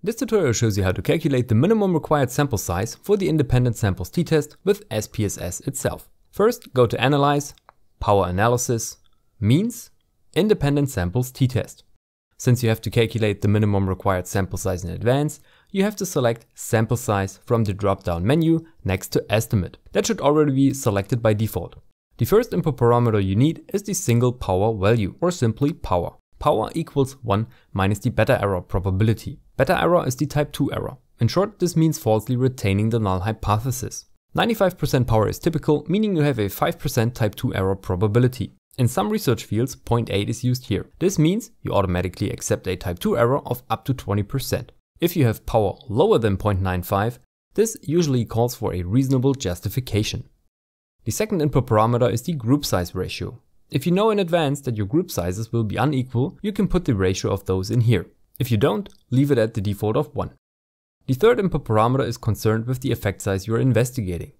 This tutorial shows you how to calculate the minimum required sample size for the independent samples t-test with SPSS itself. First, go to Analyze, Power Analysis, Means, Independent Samples t-test. Since you have to calculate the minimum required sample size in advance, you have to select Sample Size from the drop-down menu next to Estimate. That should already be selected by default. The first input parameter you need is the single power value, or simply power. Power equals 1 minus the beta error probability. Beta error is the type 2 error. In short, this means falsely retaining the null hypothesis. 95% power is typical, meaning you have a 5% type 2 error probability. In some research fields, 0.8 is used here. This means you automatically accept a type 2 error of up to 20%. If you have power lower than 0.95, this usually calls for a reasonable justification. The second input parameter is the group size ratio. If you know in advance that your group sizes will be unequal, you can put the ratio of those in here. If you don't, leave it at the default of 1. The third input parameter is concerned with the effect size you are investigating.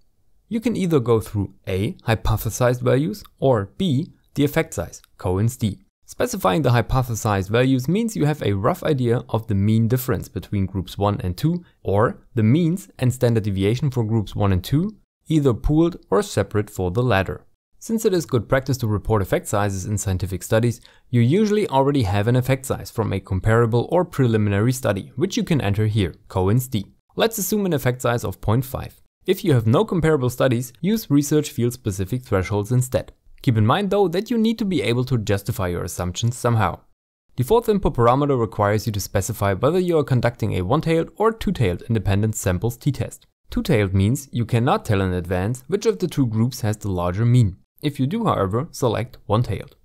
You can either go through A, hypothesized values, or B, the effect size, Cohen's d. Specifying the hypothesized values means you have a rough idea of the mean difference between groups 1 and 2, or the means and standard deviation for groups 1 and 2, either pooled or separate for the latter. Since it is good practice to report effect sizes in scientific studies, you usually already have an effect size from a comparable or preliminary study, which you can enter here, Cohen's d. Let's assume an effect size of 0.5. If you have no comparable studies, use research field specific thresholds instead. Keep in mind though that you need to be able to justify your assumptions somehow. The fourth input parameter requires you to specify whether you are conducting a one-tailed or two-tailed independent samples t-test. Two-tailed means you cannot tell in advance which of the two groups has the larger mean. If you do, however, select one-tailed.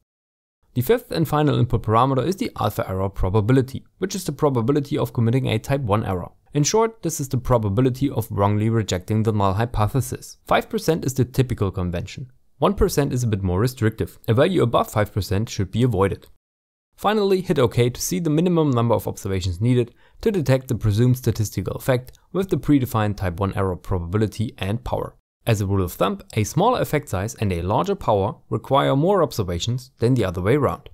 The fifth and final input parameter is the alpha error probability, which is the probability of committing a type 1 error. In short, this is the probability of wrongly rejecting the null hypothesis. 5% is the typical convention. 1% is a bit more restrictive. A value above 5% should be avoided. Finally, hit OK to see the minimum number of observations needed to detect the presumed statistical effect with the predefined type 1 error probability and power. As a rule of thumb, a smaller effect size and a larger power require more observations than the other way around.